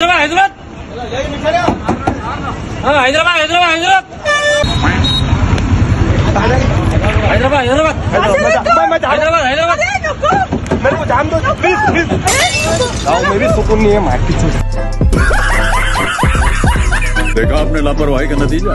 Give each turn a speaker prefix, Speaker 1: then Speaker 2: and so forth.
Speaker 1: हाँ, हैदराबाद हैदराबाद। हैदराबाद हैदराबाद हैदराबाद। हैदराबाद हैदराबाद। हैदराबाद
Speaker 2: मेरे को जान दो प्लीज़ प्लीज़ सुकून नहीं है
Speaker 3: देखा आपने लापरवाही का नतीजा?